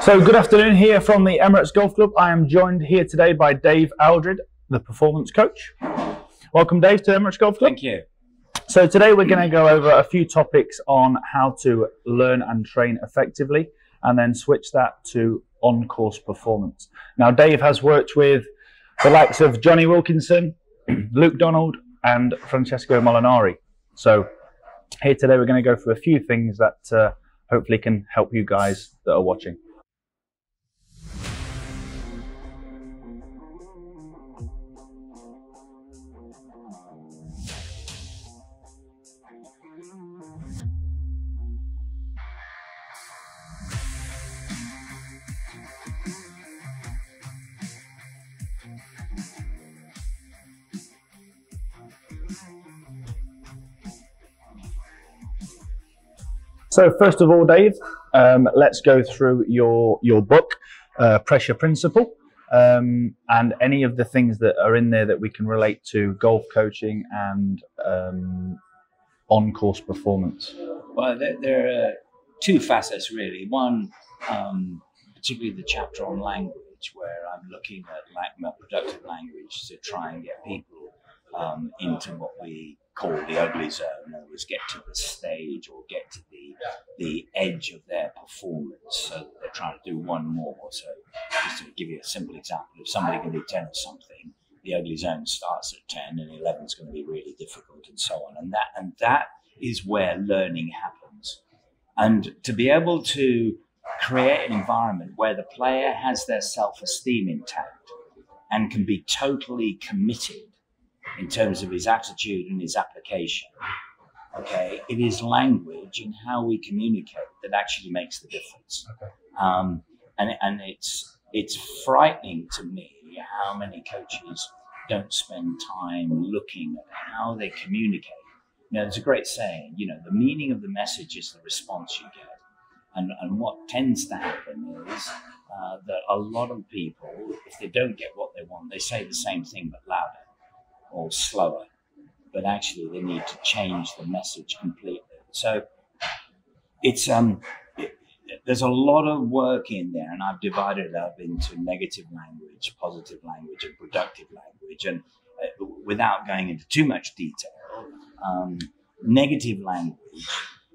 So, good afternoon here from the Emirates Golf Club. I am joined here today by Dave Alred, the performance coach. Welcome, Dave, to Emirates Golf Club. Thank you. So, today we're going to go over a few topics on how to learn and train effectively and then switch that to on course performance. Now, Dave has worked with the likes of Jonny Wilkinson, Luke Donald, and Francesco Molinari. So, here today we're going to go through a few things that uh, hopefully can help you guys that are watching. So first of all, Dave, um, let's go through your your book, uh, Pressure Principle, um, and any of the things that are in there that we can relate to golf coaching and um, on course performance. Well, there, there, are two facets really. One, um, particularly the chapter on language, where I'm looking at like productive language to try and get people um, into what we call the ugly zone, in other words, get to the stage or get to the the edge of their performance. So they're trying to do one more. So just to give you a simple example, if somebody can do ten or something, the ugly zone starts at ten, and eleven is going to be really difficult, and so on. And that and that is where learning happens. And to be able to create an environment where the player has their self esteem intact and can be totally committed in terms of his attitude and his application. Okay, it is language and how we communicate that actually makes the difference. Okay. Um, and and it's it's frightening to me how many coaches don't spend time looking at how they communicate. You know, there's a great saying, you know, the meaning of the message is the response you get. And, and what tends to happen is uh, that a lot of people, if they don't get what they want, they say the same thing but louder or slower, but actually they need to change the message completely. So it's um, it, there's a lot of work in there, and I've divided it up into negative language, positive language, and productive language. And uh, without going into too much detail, um, negative language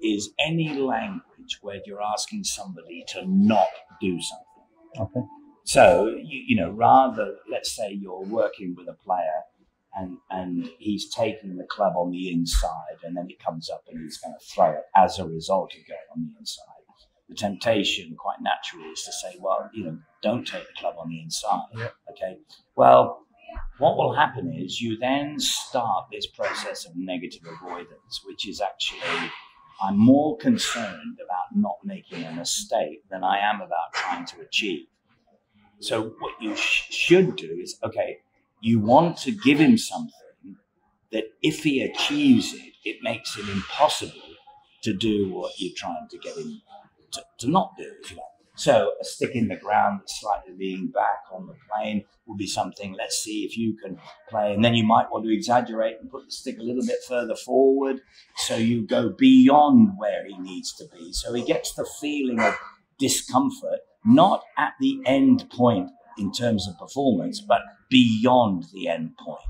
is any language where you're asking somebody to not do something. Okay. So, you, you know, rather, let's say you're working with a player and and he's taking the club on the inside, and then it comes up and he's going to throw it as a result of going on the inside. The temptation, quite naturally, is to say, well, you know, don't take the club on the inside. Yeah. Okay. Well, what will happen is you then start this process of negative avoidance, which is actually I'm more concerned about not making a mistake than I am about trying to achieve. So what you sh- should do is okay you want to give him something that if he achieves it, it makes it impossible to do what you're trying to get him to, to not do, if you like. So a stick in the ground that's slightly leaning back on the plane would be something, let's see if you can play. And then you might want to exaggerate and put the stick a little bit further forward so you go beyond where he needs to be. So he gets the feeling of discomfort, not at the end point in terms of performance, but beyond the end point.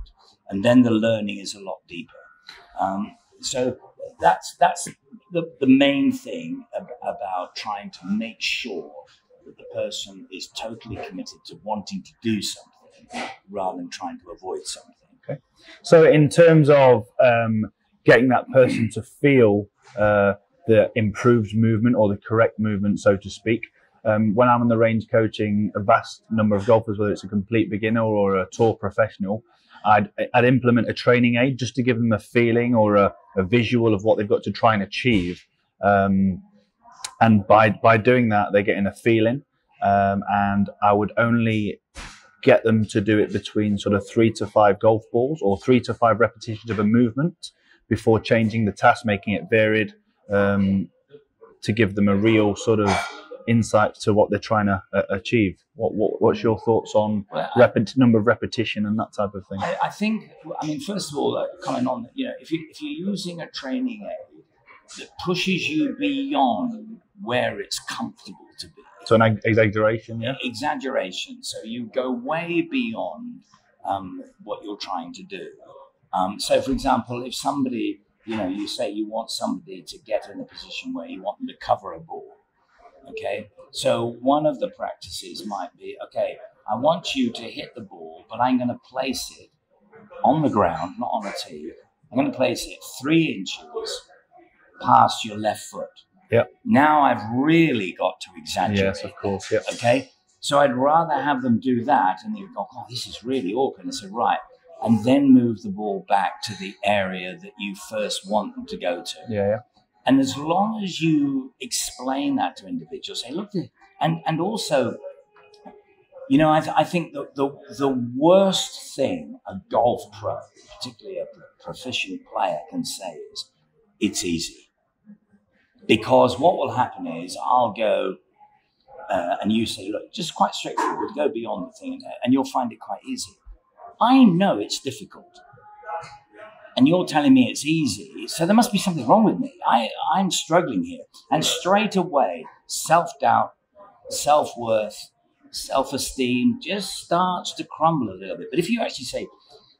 And then the learning is a lot deeper. Um, so that's that's the, the main thing ab- about trying to make sure that the person is totally committed to wanting to do something rather than trying to avoid something. Okay. So in terms of um, getting that person to feel uh, the improved movement or the correct movement, so to speak, um, when I'm on the range coaching a vast number of golfers, whether it's a complete beginner or a tour professional, I'd, I'd implement a training aid just to give them a feeling or a, a visual of what they've got to try and achieve. Um, and by by doing that, they're getting a feeling. Um, and I would only get them to do it between sort of three to five golf balls or three to five repetitions of a movement before changing the task, making it varied um, to give them a real sort of insight to what they're trying to uh, achieve. What, what, what's your thoughts on well, repet- number of repetition and that type of thing? I, I think, I mean, first of all, uh, coming on, you know, if, you, if you're using a training aid that pushes you beyond where it's comfortable to be, So an exaggeration, yeah. Exaggeration. So you go way beyond um, what you're trying to do. Um, so, for example, if somebody, you know, you say you want somebody to get in a position where you want them to cover a ball, okay? So one of the practices might be, okay, I want you to hit the ball, but I'm going to place it on the ground, not on a tee. I'm going to place it three inches past your left foot. Yep. Now I've really got to exaggerate. Yes, of course. Yep. Okay. So I'd rather have them do that, and they go, "Oh, this is really awkward." And I said, "Right," and then move the ball back to the area that you first want them to go to. Yeah, yeah. And as long as you explain that to individuals, say, "Look," and and also, you know, I, th- I think the, the the worst thing a golf pro, particularly a proficient player, can say is, "It's easy," because what will happen is I'll go uh, and you say, look, just quite straightforward, go beyond the thing, and you'll find it quite easy. I know it's difficult. And you're telling me it's easy, so there must be something wrong with me. I, I'm struggling here. And straight away, self doubt, self worth, self esteem just starts to crumble a little bit. But if you actually say,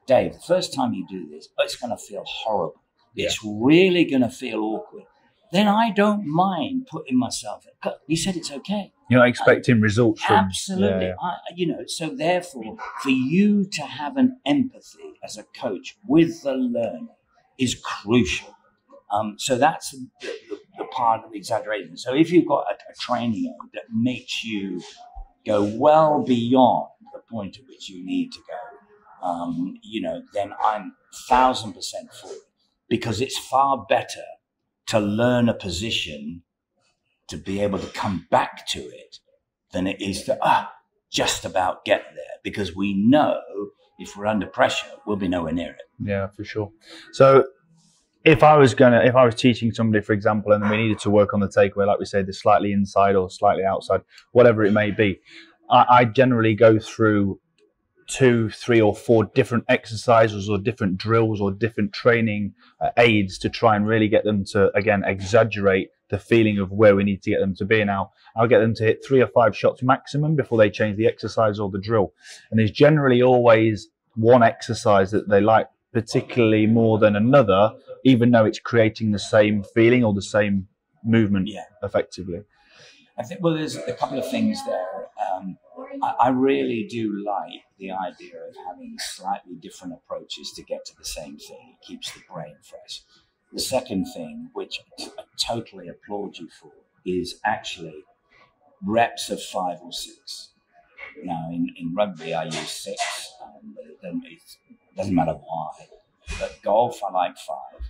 Dave, the first time you do this, oh, it's going to feel horrible. It's really going to feel awkward then I don't mind putting myself in. You said it's okay. You're not expecting I, results from. Absolutely. Yeah, yeah. I, you know, so therefore, for you to have an empathy as a coach with the learner is crucial. Um, so that's the, the, the, part of the exaggeration. So if you've got a, a training that makes you go well beyond the point at which you need to go, um, you know, then I'm thousand percent for it because it's far better to learn a position to be able to come back to it than it is to ah, just about get there because we know if we're under pressure, we'll be nowhere near it. Yeah, for sure. So if I was gonna, if I was teaching somebody, for example, and we needed to work on the takeaway, like we said, the slightly inside or slightly outside, whatever it may be, I, I generally go through two, three, or four different exercises or different drills or different training uh, aids to try and really get them to, again, exaggerate the feeling of where we need to get them to be. Now, I'll get them to hit three or five shots maximum before they change the exercise or the drill. And there's generally always one exercise that they like particularly more than another, even though it's creating the same feeling or the same movement yeah. effectively. I think, well, there's a couple of things there. Um, I, I really do like the idea of having slightly different approaches to get to the same thing. It keeps the brain fresh. The second thing, which I totally applaud you for, is actually reps of five or six. Now, in, in rugby, I use six. Um, it doesn't matter why. But golf, I like five.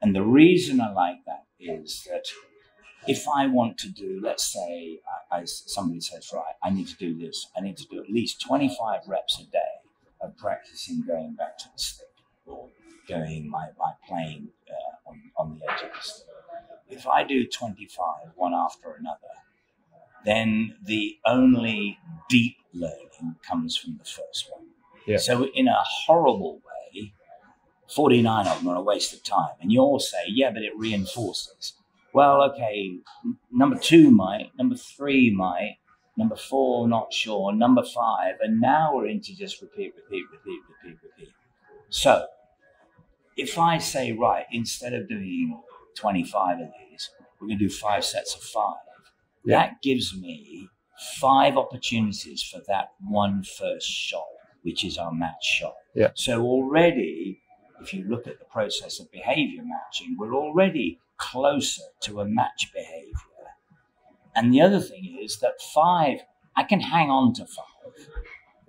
And the reason I like that is that if I want to do, let's say, as somebody says, right, I need to do this, I need to do at least 25 reps a day of practicing going back to the stick or going my, my playing uh, on, on the edge of the stick. If I do 25, one after another, then the only deep learning comes from the first one. Yeah. So, in a horrible way, 49 of them are a waste of time. And you'll say, yeah, but it reinforces well, okay, number two might, number three might, number four, not sure, number five, and now we're into just repeat, repeat, repeat, repeat, repeat. So if I say, right, instead of doing 25 of these, we're going to do five sets of five, yeah. that gives me five opportunities for that one first shot, which is our match shot. Yeah. So already, if you look at the process of behavior matching, we're already closer to a match behavior. And the other thing is that five, I can hang on to five.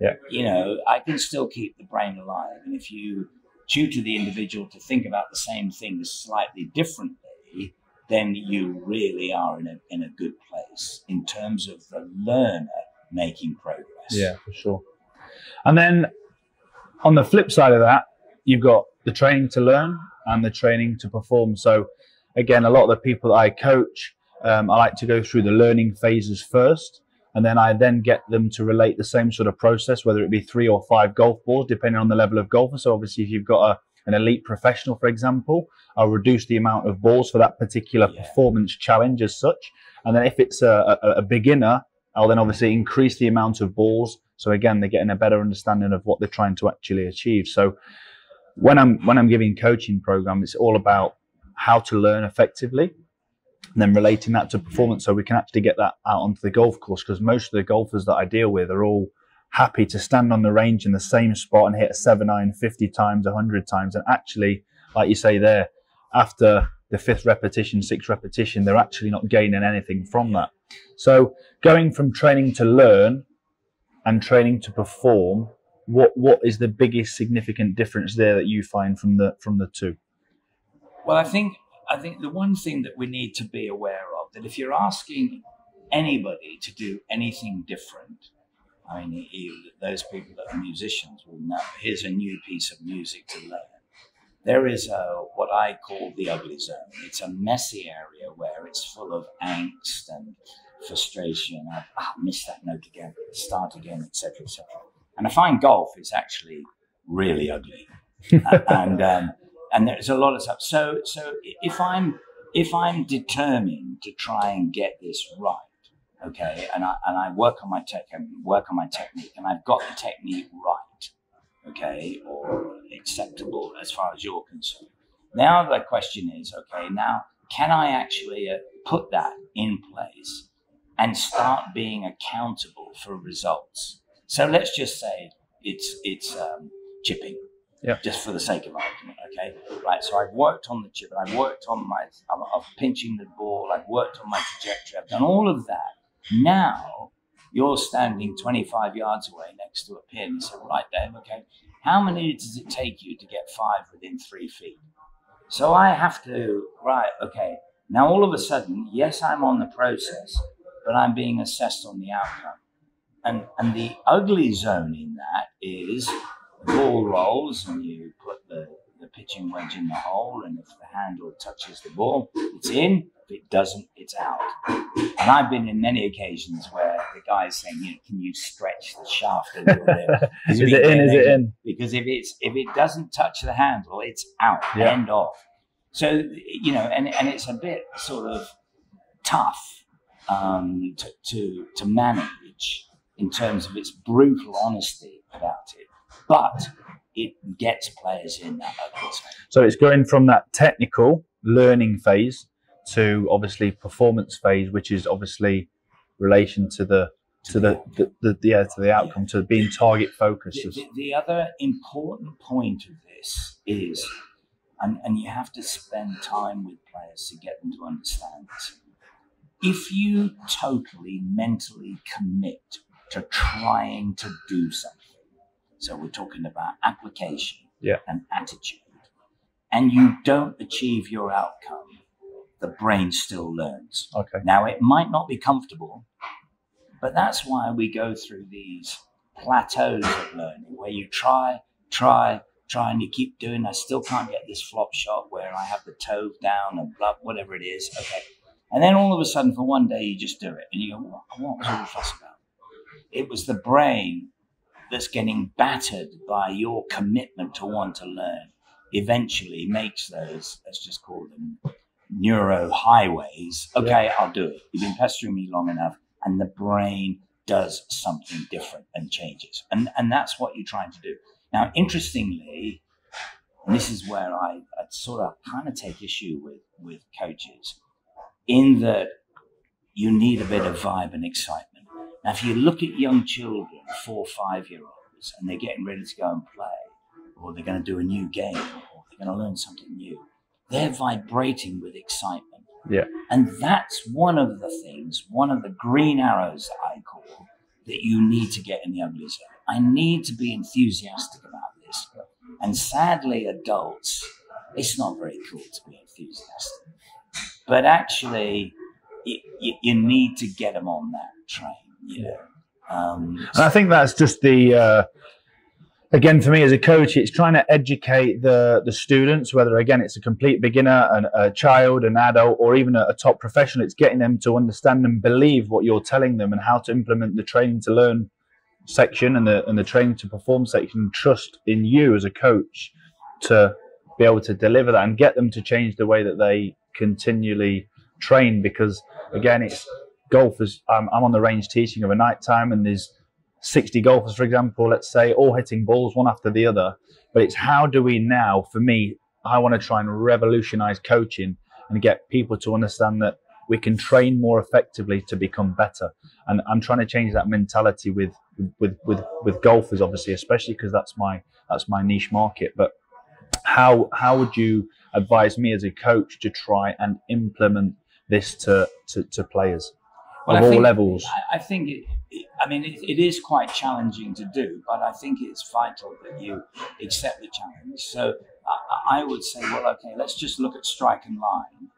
Yeah. You know, I can still keep the brain alive. And if you tutor the individual to think about the same things slightly differently, then you really are in a, in a good place in terms of the learner making progress. Yeah, for sure. And then on the flip side of that, you've got the training to learn and the training to perform. So again, a lot of the people that I coach, um, I like to go through the learning phases first. And then I then get them to relate the same sort of process, whether it be three or five golf balls, depending on the level of golfer. So obviously, if you've got a, an elite professional, for example, I'll reduce the amount of balls for that particular yeah. performance challenge as such. And then if it's a, a, a beginner, I'll then obviously increase the amount of balls. So again, they're getting a better understanding of what they're trying to actually achieve. So when I'm when I'm giving coaching program, it's all about how to learn effectively and then relating that to performance so we can actually get that out onto the golf course because most of the golfers that I deal with are all happy to stand on the range in the same spot and hit a seven iron 50 times 100 times. And actually like you say there after the fifth repetition sixth repetition they're actually not gaining anything from that. So going from training to learn and training to perform what what is the biggest significant difference there that you find from the from the two well i think I think the one thing that we need to be aware of that if you're asking anybody to do anything different, I mean, you, those people that are musicians will know here's a new piece of music to learn. There is a, what I call the ugly zone. It's a messy area where it's full of angst and frustration. I oh, missed that note again, start again, etc., etc. And I find golf is actually really ugly. and um, and there's a lot of stuff. So, so if I'm if I'm determined to try and get this right, okay, and I and I work on my tech and work on my technique, and I've got the technique right, okay, or acceptable as far as you're concerned. Now the question is, okay, now can I actually uh, put that in place and start being accountable for results? So let's just say it's it's um, chipping yeah. just for the sake of argument. Okay, right. So I've worked on the chip, and I've worked on my, I'm, I'm pinching the ball. I've worked on my trajectory. I've done all of that. Now you're standing 25 yards away next to a pin. So right, Dave. Okay, how many does it take you to get five within three feet? So I have to, right, okay. Now all of a sudden, yes, I'm on the process, but I'm being assessed on the outcome. And, and the ugly zone in that is the ball rolls and you put the, the pitching wedge in the hole, and if the handle touches the ball, it's in. If it doesn't, it's out. And I've been in many occasions where the guy's saying, you know, can you stretch the shaft a little bit? is it in? Is it in? Because if it's if it doesn't touch the handle, it's out. Yeah. End off. So you know, and and it's a bit sort of tough um, to, to to manage in terms of its brutal honesty about it but it gets players in that So it's going from that technical learning phase to obviously performance phase, which is obviously relation to the to the, the, the, yeah to the outcome yeah. to being target focused. The, the, the, other important point of this is, and, and you have to spend time with players to get them to understand this. If you totally mentally commit to trying to do something so we're talking about application yeah. and attitude. And you don't achieve your outcome, the brain still learns. Okay. Now it might not be comfortable, but that's why we go through these plateaus of learning where you try, try, try, and you keep doing. I still can't get this flop shot where I have the toe down and blah, whatever it is. Okay. And then all of a sudden, for one day, you just do it, and you go, "What, what was all the fuss about?" It was the brain that's getting battered by your commitment to want to learn eventually makes those, let's just call them neuro highways. Okay, yeah. I'll do it. You've been pestering me long enough, and the brain does something different and changes. And, and that's what you're trying to do. Now, interestingly, and this is where I, I sort of kind of take issue with, with coaches, in that you need a bit of vibe and excitement. Now, if you look at young children, four, five year olds, and they're getting ready to go and play, or they're going to do a new game, or they're going to learn something new, they're vibrating with excitement. Yeah. And that's one of the things, one of the green arrows that I call that you need to get in the ugly zone. I need to be enthusiastic about this. And sadly, adults, it's not very cool to be enthusiastic. But actually, you, you, you need to get them on that train. Yeah. Um, and I think that's just the. Uh, again, for me as a coach, it's trying to educate the the students, whether again it's a complete beginner, an, a child, an adult, or even a, a, top professional. It's getting them to understand and believe what you're telling them, and how to implement the training to learn section and the and the training to perform section. Trust in you as a coach to be able to deliver that and get them to change the way that they continually train. Because again, it's golfers. I'm, I'm on the range teaching of a night time, and there's 60 golfers, for example, let's say, all hitting balls one after the other. But it's how do we now, for me, I want to try and revolutionize coaching and get people to understand that we can train more effectively to become better. And I'm trying to change that mentality with with with with golfers, obviously, especially because that's my that's my niche market. But how how would you advise me as a coach to try and implement this to to, to players well, of I all think, levels? I, think it, it, I mean it, it is quite challenging to do, but I think it's vital that you accept the challenge. So I, I would say, well, okay, let's just look at strike and line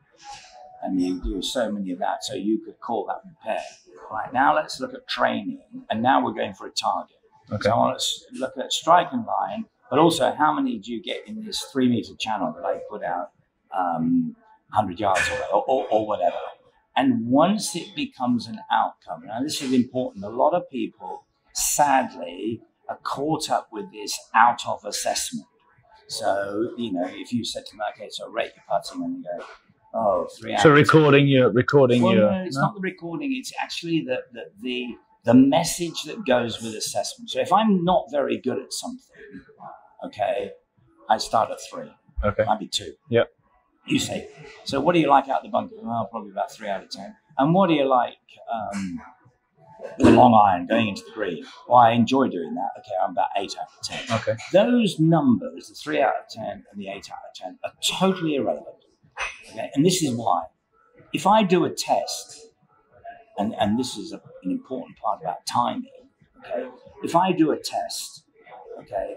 and you do so many of that. So you could call that repair. Right now, let's look at training, and now we're going for a target. Okay. So I want to look at strike and line, but also how many do you get in this three meter channel that I put out um, 100 yards or, or, or whatever. And once it becomes an outcome, now this is important. A lot of people, sadly, are caught up with this out of assessment. So, you know, if you said to me, okay, so rate your putting, and you go, Oh, three hours. So recording your recording well, your. No, it's no? not the recording. It's actually the, the the the message that goes with assessment. So if I'm not very good at something, okay, I start at three. Okay. Might be two. Yep. You say. So what do you like out of the bunker? Well, probably about three out of ten. And what do you like? Um, the long iron going into the green. Well, I enjoy doing that. Okay, I'm about eight out of ten. Okay. Those numbers, the three out of ten and the eight out of ten, are totally irrelevant. Okay? And this is why. If I do a test, and, and this is a, an important part about timing, okay? If I do a test, okay,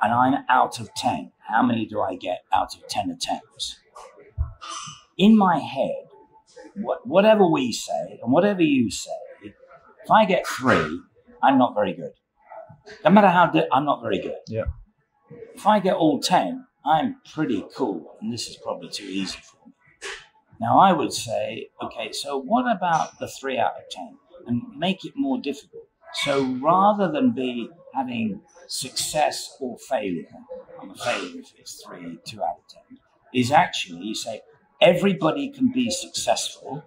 and I'm out of 10, how many do I get out of 10 attempts? In my head, what, whatever we say and whatever you say, if I get three, I'm not very good. No matter how good, I'm not very good. Yeah. If I get all 10, I'm pretty cool, and this is probably too easy for me. Now, I would say, okay, so what about the three out of 10 and make it more difficult? So rather than be having success or failure, I'm a failure if it's three, two out of 10, is actually you say everybody can be successful,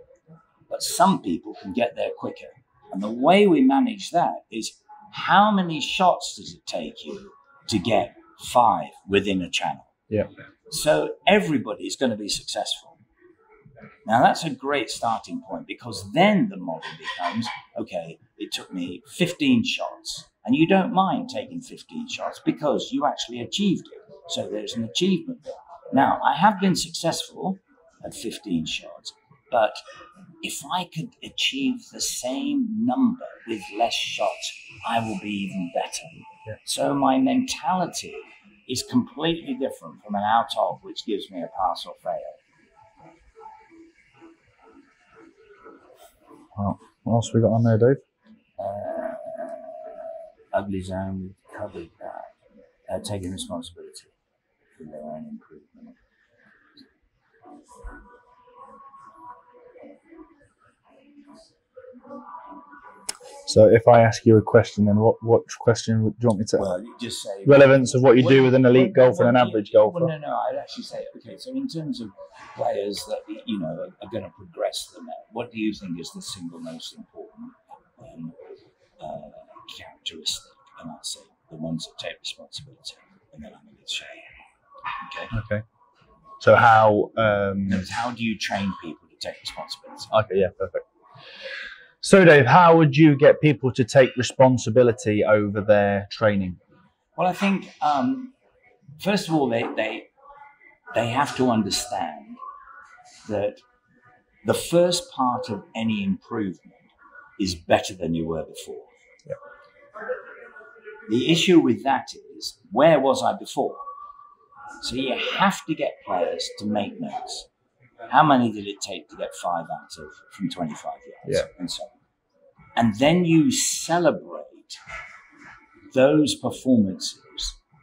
but some people can get there quicker. And the way we manage that is how many shots does it take you to get five within a channel? Yeah. So everybody's going to be successful. Now that's a great starting point because then the model becomes okay, it took me 15 shots, and you don't mind taking 15 shots because you actually achieved it. So there's an achievement there. Now, I have been successful at 15 shots, but if I could achieve the same number with less shots, I will be even better. Yeah. So my mentality is completely different from an out of, which gives me a pass or fail. Well, what else we got on there, Dave? Uh, ugly zone, covered that. Uh, taking responsibility for their own improvement. So if I ask you a question, then what, what question would you want me to? Well, just say relevance of what you do with an elite well, golfer and an average golfer. Well, no, no, I'd actually say okay. So in terms of players that you know are, are going to progress them, what do you think is the single most important um, uh, characteristic? And I'll say the ones that take responsibility, and then I'm going to show you. Okay. Okay. So how? Um, how do you train people to take responsibility? Okay. Yeah. Perfect. So, Dave, how would you get people to take responsibility over their training? Well, I think um, first of all, they they they have to understand that the first part of any improvement is better than you were before. Yeah. The issue with that is where was I before? So you have to get players to make notes. How many did it take to get five out of from 25 yards? Yeah. And so on. And then you celebrate those performances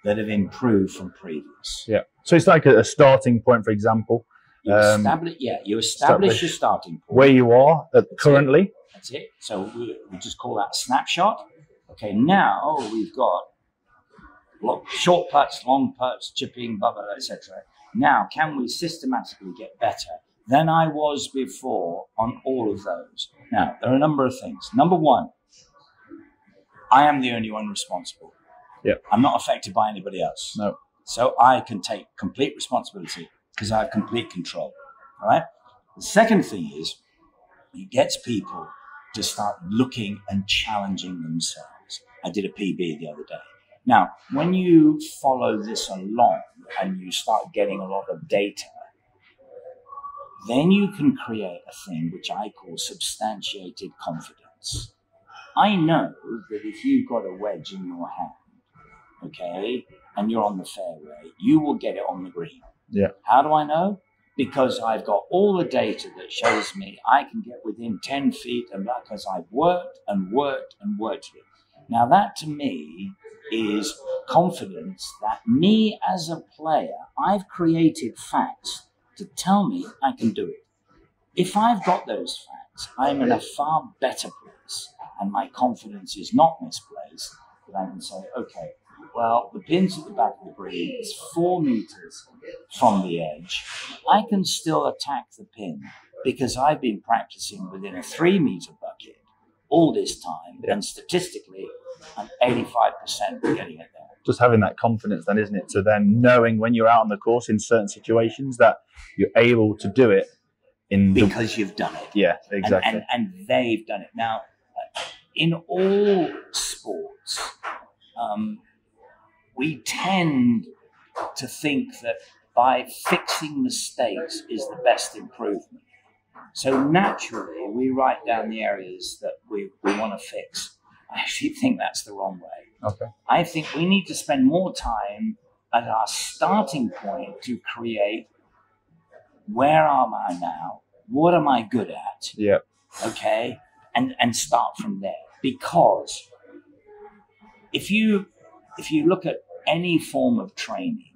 that have improved from previous. Yeah. So it's like a, a starting point, for example. You um, establish, yeah, you establish, establish, your starting point. Where you are at That's currently. It. That's it. So we, we just call that snapshot. Okay, now we've got short putts, long putts, chipping, blah, blah, etc. Now, can we systematically get better than I was before on all of those. Now, there are a number of things. Number one, I am the only one responsible. Yeah. I'm not affected by anybody else. No. So I can take complete responsibility because I have complete control. All right. The second thing is it gets people to start looking and challenging themselves. I did a PB the other day. Now, when you follow this along and you start getting a lot of data, then you can create a thing which I call substantiated confidence. I know that if you've got a wedge in your hand, okay, and you're on the fairway, you will get it on the green. Yeah. How do I know? Because I've got all the data that shows me I can get within 10 feet and because I've worked and worked and worked it. Now, that to me is confidence that me as a player, I've created facts to tell me I can do it. If I've got those facts, I'm in a far better place and my confidence is not misplaced, that I can say, okay, well, the pin's at the back of the green, it's four meters from the edge. I can still attack the pin because I've been practicing within a three meter bucket all this time, and statistically, I'm 85% getting it there. Just having that confidence, then, isn't it? To then knowing when you're out on the course in certain situations that you're able to do it in the, Because you've done it. yeah, exactly. And, and, they've done it. Now, uh, in all sports, um, we tend to think that by fixing mistakes is the best improvement. So naturally, we write down the areas that we, we want to fix. I actually think that's the wrong way. okay. I think we need to spend more time at our starting point to create where am I now? What am I good at? Yeah. Okay. And and start from there. Because if you if you look at any form of training,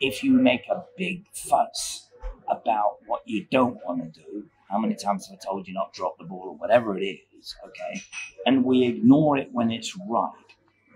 if you make a big fuss about what you don't want to do, how many times have I told you not drop the ball or whatever it is, okay, and we ignore it when it's right,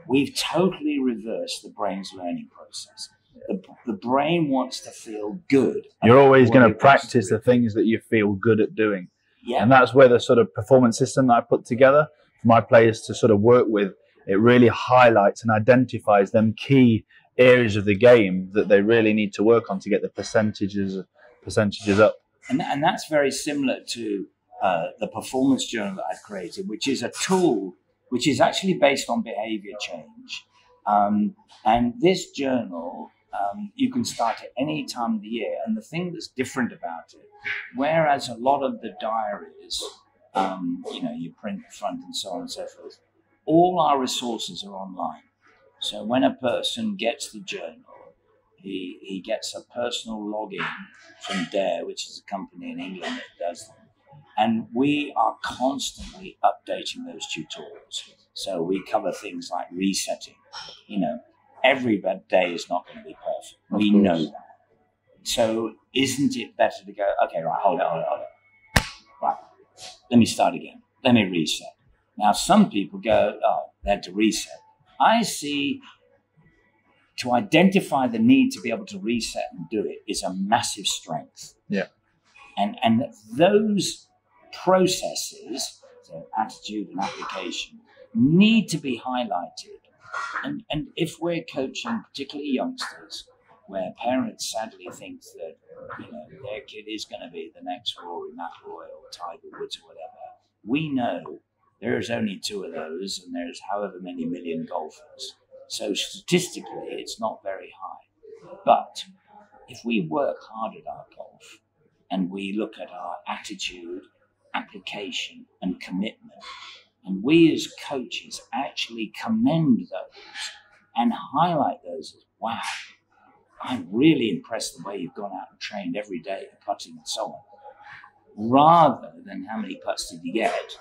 we've totally reversed the brain's learning process. The, the brain wants to feel good. You're always going to practice the things that you feel good at doing. Yeah. And that's where the sort of performance system that I put together for my players to sort of work with, it really highlights and identifies them key areas of the game that they really need to work on to get the percentages percentages up. And, and that's very similar to uh, the performance journal that I've created, which is a tool which is actually based on behavior change. Um, and this journal, um, you can start at any time of the year. And the thing that's different about it, whereas a lot of the diaries, um, you know, you print the front and so on and so forth, all our resources are online. So when a person gets the journal, he, he gets a personal login from Dare, which is a company in England that does them. And we are constantly updating those tutorials. So we cover things like resetting. You know, every day is not going to be perfect. Of we course. know that. So isn't it better to go, okay, right, hold it, hold it, hold it. Right, let me start again. Let me reset. Now, some people go, oh, they had to reset. I see to identify the need to be able to reset and do it is a massive strength. Yeah. And and those processes, so attitude and application, need to be highlighted. And and if we're coaching particularly youngsters, where parents sadly think that you know their kid is going to be the next Rory McIlroy or Tiger Woods or whatever, we know there's only two of those, and there's however many million golfers. So statistically, it's not very high. But if we work hard at our golf and we look at our attitude, application, and commitment, and we as coaches actually commend those and highlight those as wow, I'm really impressed the way you've gone out and trained every day, putting and so on, rather than how many putts did you get,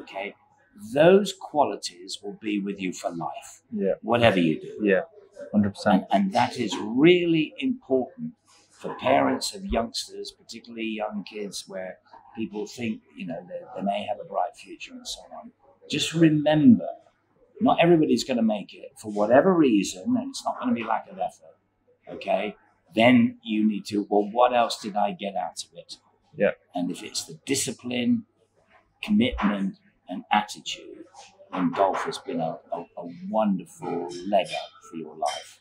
okay, those qualities will be with you for life, Yeah. whatever you do. Yeah. Hundred percent. And, and that is really important for parents of youngsters, particularly young kids, where people think, you know, they, they may have a bright future and so on. Just remember, not everybody's going to make it for whatever reason, and it's not going to be lack of effort. Okay? Then you need to, well, what else did I get out of it? Yeah. And if it's the discipline, commitment, and attitude, then golf has been a, a, a wonderful leg up for your life.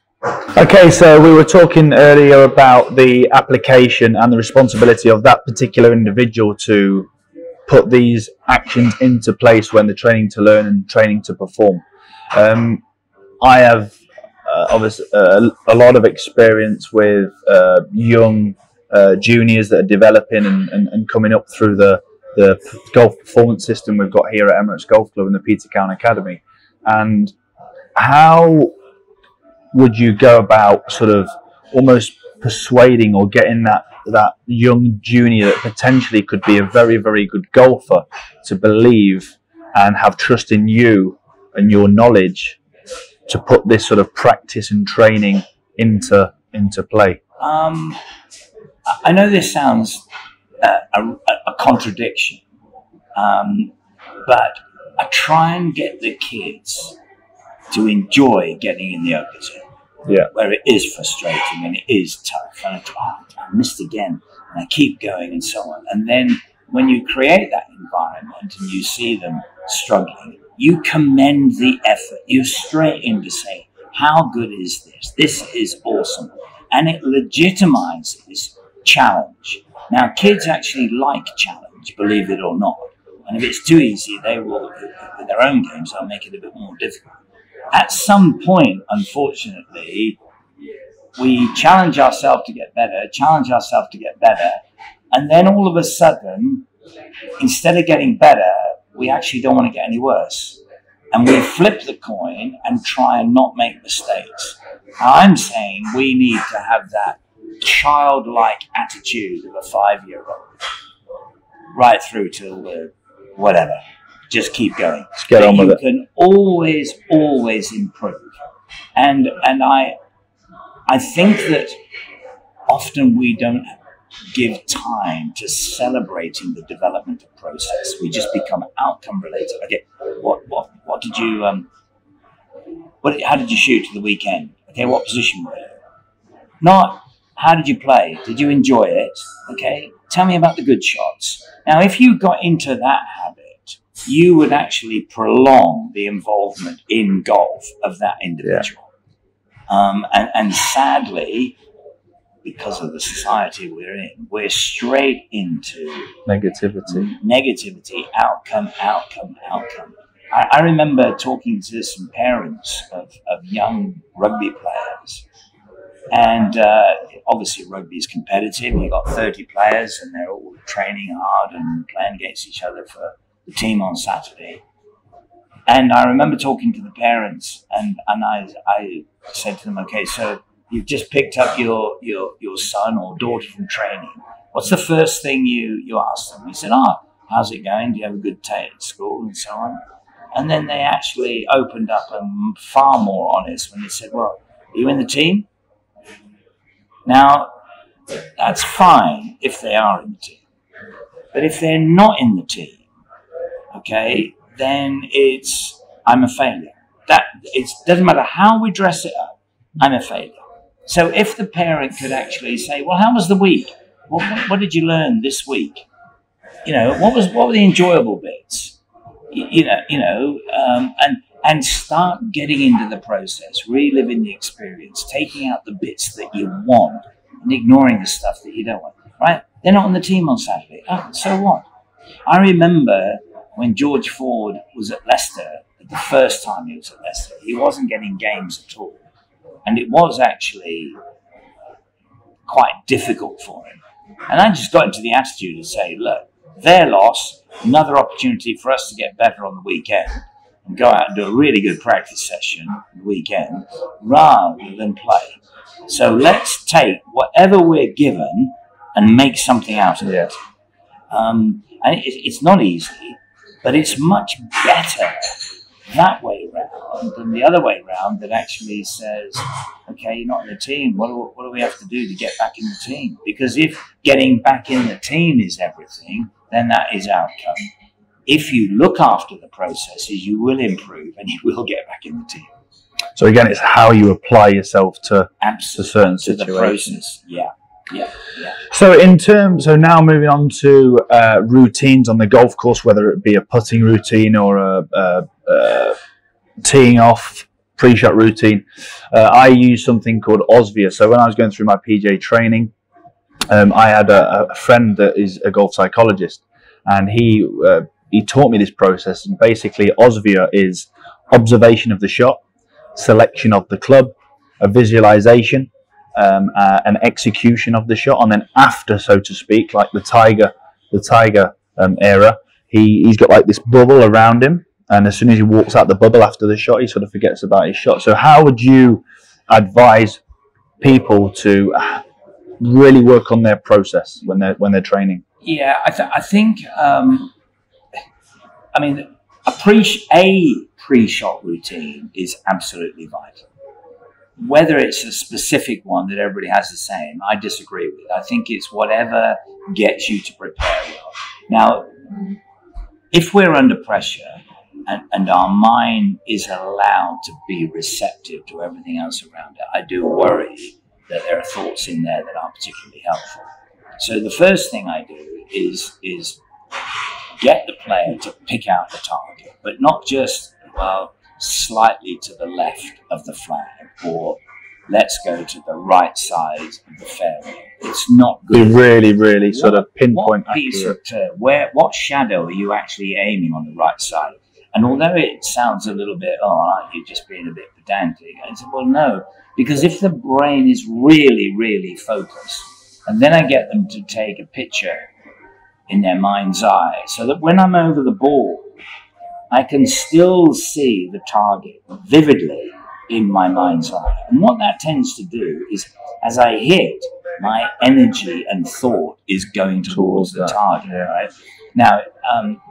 Okay, so we were talking earlier about the application and the responsibility of that particular individual to put these actions into place when they're training to learn and training to perform. Um, I have uh, obviously uh, a lot of experience with uh, young uh, juniors that are developing and, and, and, coming up through the, the golf performance system we've got here at Emirates Golf Club and the Peter Cowen Academy. And how would you go about sort of almost persuading or getting that that young junior that potentially could be a very very good golfer to believe and have trust in you and your knowledge to put this sort of practice and training into into play? Um, I know this sounds uh, a, a, contradiction, um, but I try and get the kids to enjoy getting in the open yeah. Where it is frustrating and it is tough. And I, oh, I missed again. And I keep going and so on. And then when you create that environment and you see them struggling, you commend the effort. You're straight into saying, how good is this? This is awesome. And it legitimizes challenge. Now, kids actually like challenge, believe it or not. And if it's too easy, they will, with their own games, they'll make it a bit more difficult at some point, unfortunately, we challenge ourselves to get better, challenge ourselves to get better, and then all of a sudden, instead of getting better, we actually don't want to get any worse. And we flip the coin and try and not make mistakes. I'm saying we need to have that childlike attitude of a five year old right through to whatever just keep going. Get on with you it. You can always, always improve. And and I I think that often we don't give time to celebrating the development of process. We just become outcome related. Okay, what what what did you um what how did you shoot to the weekend? Okay, what position were you? Not how did you play? Did you enjoy it? Okay, tell me about the good shots. Now, if you got into that habit you would actually prolong the involvement in golf of that individual. Yeah. Um, and, and sadly, because of the society we're in, we're straight into negativity, negativity, outcome, outcome, outcome. I, I remember talking to some parents of, of young rugby players, and uh, obviously rugby is competitive. You've got 30 players, and they're all training hard and playing against each other for the team on Saturday. And I remember talking to the parents, and, and I, I said to them, okay, so you've just picked up your, your, your son or daughter from training. What's the first thing you, you ask them? He said, oh, how's it going? Do you have a good day at school? And so on. And then they actually opened up and far more honest when they said, well, are you in the team? Now, that's fine if they are in the team. But if they're not in the team, okay, then it's I'm a failure. That it doesn't matter how we dress it up. I'm a failure. So if the parent could actually say, "Well, how was the week? What, what, what did you learn this week? You know, what was what were the enjoyable bits? You, you know, you know, um, and and start getting into the process, reliving the experience, taking out the bits that you want, and ignoring the stuff that you don't want. Right? They're not on the team on Saturday. Oh, so what? I remember when George Ford was at Leicester, the first time he was at Leicester, he wasn't getting games at all. And it was actually quite difficult for him. And I just got into the attitude to say, look, their loss, another opportunity for us to get better on the weekend and go out and do a really good practice session weekend rather than play. So let's take whatever we're given and make something out of it. Um, and it's not easy. But it's much better that way round than the other way round that actually says, okay, you're not in the team. What do, what do we have to do to get back in the team? Because if getting back in the team is everything, then that is outcome. If you look after the processes, you will improve and you will get back in the team. So again, it's how you apply yourself to, Absolutely. to certain situations. Yeah. Yeah, yeah. So in terms, so now moving on to uh, routines on the golf course, whether it be a putting routine or a, a, a teeing off pre-shot routine, uh, I use something called Osvia. So when I was going through my PGA training, um, I had a, a, friend that is a golf psychologist, and he uh, he taught me this process. And basically, Osvia is observation of the shot, selection of the club, a visualization, um, uh, an execution of the shot, and then after, so to speak, like the Tiger, the Tiger um, era, he he's got like this bubble around him, and as soon as he walks out the bubble after the shot, he sort of forgets about his shot. So, how would you advise people to really work on their process when they're when they're training? Yeah, I, th- I think. Um, I mean, a pre a pre-shot routine is absolutely vital whether it's a specific one that everybody has the same, I disagree with. I think it's whatever gets you to prepare well. Now, if we're under pressure and, and our mind is allowed to be receptive to everything else around it, I do worry that there are thoughts in there that aren't particularly helpful. So the first thing I do is is get the player to pick out the target, but not just well slightly to the left of the flag or let's go to the right side of the fairway. It's not good. Be really, really what, sort of pinpoint what piece of turn, where, what shadow are you actually aiming on the right side? And although it sounds a little bit, oh, aren't you just being a bit pedantic? I said, well, no, because if the brain is really, really focused, and then I get them to take a picture in their mind's eye, so that when I'm over the ball, I can still see the target vividly in my mind's eye. And what that tends to do is, as I hit, my energy and thought is going towards the target. Right now, um,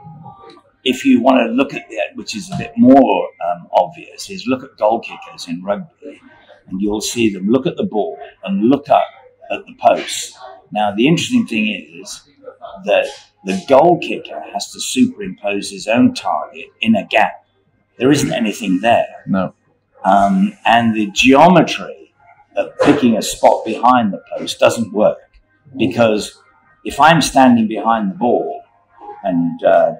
if you want to look at that, which is a bit more um, obvious, is look at goal kickers in rugby, and you'll see them look at the ball and look up at the post. Now, the interesting thing is that the goal kicker has to superimpose his own target in a gap. There isn't anything there. No. Um, and the geometry of picking a spot behind the post doesn't work because if I'm standing behind the ball and uh,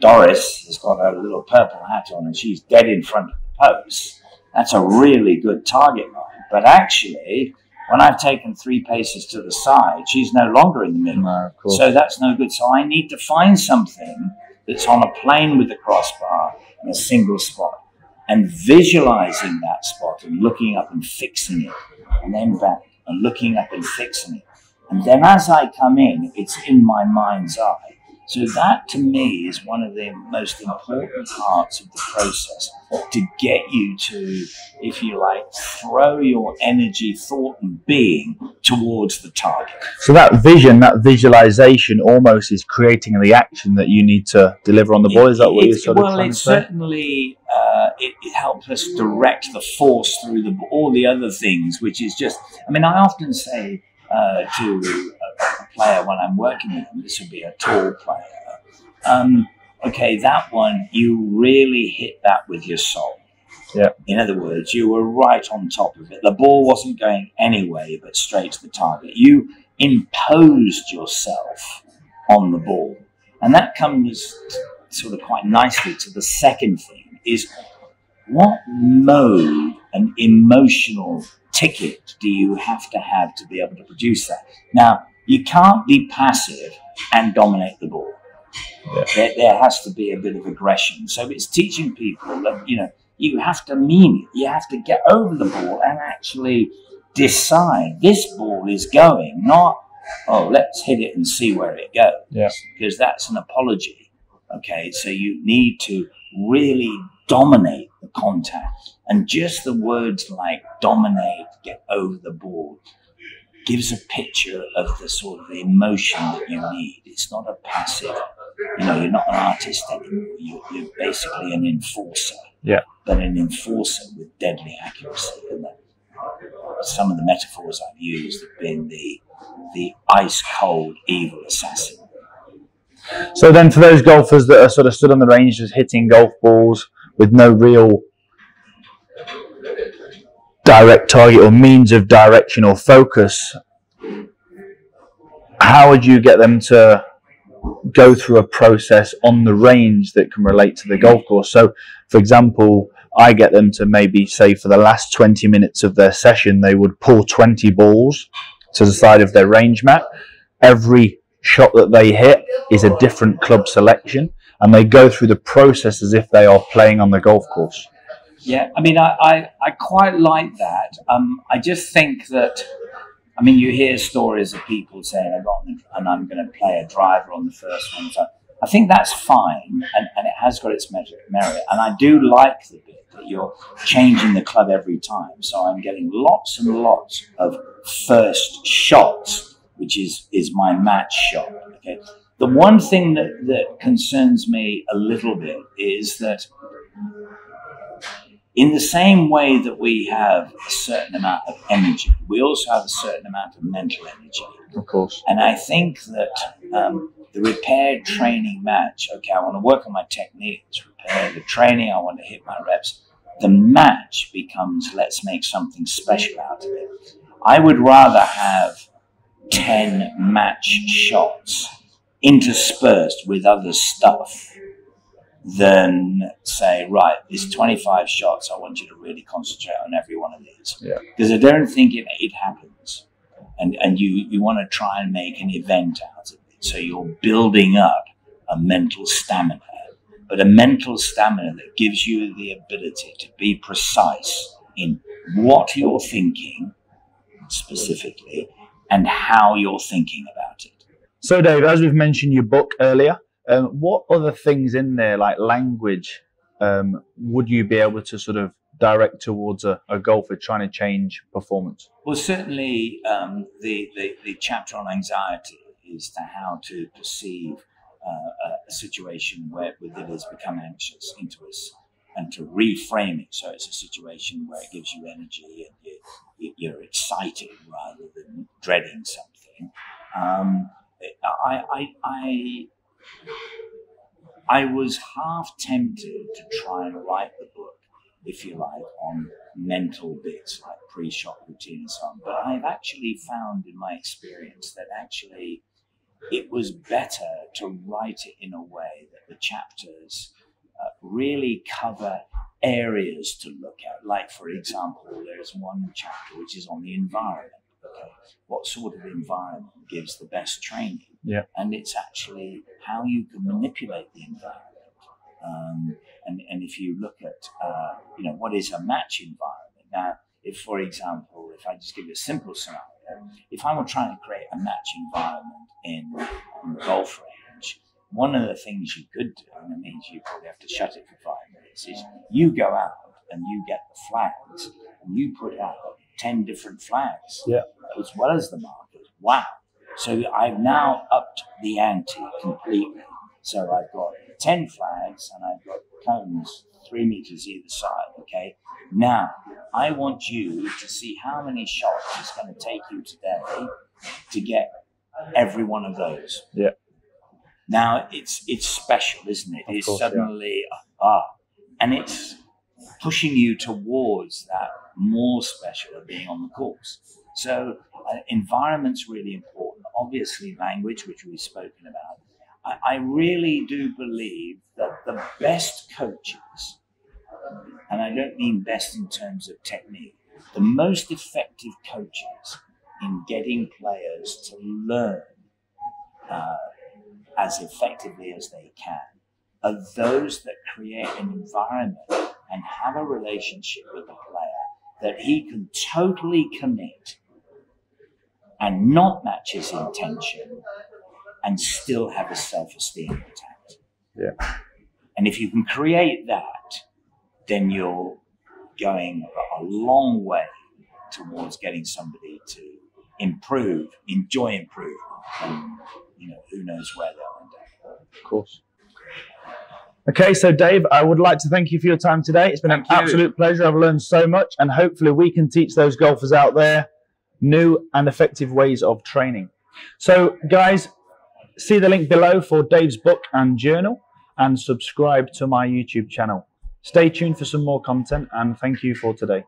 Doris has got a little purple hat on and she's dead in front of the post, that's a really good target line. But actually, when I've taken three paces to the side, she's no longer in the middle. No, so that's no good. So I need to find something that's on a plane with the crossbar in a single spot and visualizing that spot and looking up and fixing it and then back and looking up and fixing it. And then as I come in, it's in my mind's eye. So that to me is one of the most important parts of the process to get you to, if you like, throw your energy, thought, and being towards the target. So that vision, that visualization, almost is creating the action that you need to deliver on the ball. Is that what you're sort well, of trying it certainly uh, it, it, helps us direct the force through the all the other things, which is just. I mean, I often say uh, to a, player when I'm working with them. This would be a tall player. Um, okay, that one you really hit that with your soul. Yeah. In other words, you were right on top of it. The ball wasn't going anyway, but straight to the target. You imposed yourself on the ball, and that comes sort of quite nicely to the second thing: is what mode and emotional ticket do you have to have to be able to produce that? Now, you can't be passive and dominate the ball. Yeah. There, there, has to be a bit of aggression. So it's teaching people that, you know, you have to mean it. You have to get over the ball and actually decide this ball is going, not, oh, let's hit it and see where it goes. Yeah. Because that's an apology. Okay. So you need to really dominate the contact. And just the words like dominate, get over the ball, gives a picture of the sort of emotion that you need. It's not a passive, you know, you're not an artist anymore. You're, you're basically an enforcer. Yeah. But an enforcer with deadly accuracy. And the, some of the metaphors I've used have been the the ice cold evil assassin. So then, for those golfers that are sort of stood on the range just hitting golf balls with no real direct target or means of direction or focus, how would you get them to go through a process on the range that can relate to the golf course? So, for example, I get them to maybe say for the last 20 minutes of their session, they would pull 20 balls to the side of their range mat. Every shot that they hit is a different club selection, and they go through the process as if they are playing on the golf course. Yeah, I mean, I, I, I quite like that. Um, I just think that, I mean, you hear stories of people saying, I got and I'm going to play a driver on the first one. So I think that's fine, and, and it has got its merit. And I do like the bit that you're changing the club every time. So I'm getting lots and lots of first shots, which is, is my match shot. Okay. The one thing that, that concerns me a little bit is that in the same way that we have a certain amount of energy, we also have a certain amount of mental energy. Of course. And I think that um, the repair training match, okay, I want to work on my techniques, repair the training, I want to hit my reps. The match becomes let's make something special out of it. I would rather have 10 match shots interspersed with other stuff than say, right, these 25 shots, I want you to really concentrate on every one of these. Because yeah. I don't think it, it happens. And, and you, you want to try and make an event out of it. So you're building up a mental stamina, but a mental stamina that gives you the ability to be precise in what you're thinking specifically and how you're thinking about it. So, Dave, as we've mentioned your book earlier, um, what other things in there, like language, um, would you be able to sort of direct towards a, a golfer trying to change performance? Well, certainly um, the, the, the, chapter on anxiety is to how to perceive uh, a situation where it has become anxious into us and to reframe it so it's a situation where it gives you energy and you, you're excited rather than dreading something. Um, I, I, I I was half tempted to try and write the book, if you like, on mental bits like pre-shot routine and so on. But I've actually found in my experience that actually it was better to write it in a way that the chapters uh, really cover areas to look at. Like, for example, there's one chapter which is on the environment. What sort of environment gives the best training? Yeah. And it's actually how you can manipulate the environment. Um, and, and if you look at, uh, you know, what is a match environment? Now, if, for example, if I just give you a simple scenario, if I were trying to create a match environment in, in the golf range, one of the things you could do, and it means you probably have to shut it for five minutes, is you go out and you get the flags and you put out 10 different flags yeah. as well as the markers. Wow. So I've now upped the ante completely. So I've got 10 flags and I've got cones three meters either side. Okay. Now I want you to see how many shots it's going to take you today to get every one of those. Yeah. Now it's it's special, isn't it? Of it's course, suddenly yeah. ah, and it's pushing you towards that more special of being on the course. So uh, environment's really important. Obviously, language, which we've spoken about. I, I really do believe that the best coaches, and I don't mean best in terms of technique, the most effective coaches in getting players to learn uh, as effectively as they can are those that create an environment and have a relationship with the player that he can totally commit and not match his intention and still have his self esteem intact. Yeah. And if you can create that, then you're going a long way towards getting somebody to improve, enjoy improvement, and you know who knows where they'll end up. Of course. Okay, so Dave, I would like to thank you for your time today. It's been Thank an you. absolute pleasure. I've learned so much, and hopefully, we can teach those golfers out there new and effective ways of training. So, guys, see the link below for Dave's book and journal, and subscribe to my YouTube channel. Stay tuned for some more content, and thank you for today.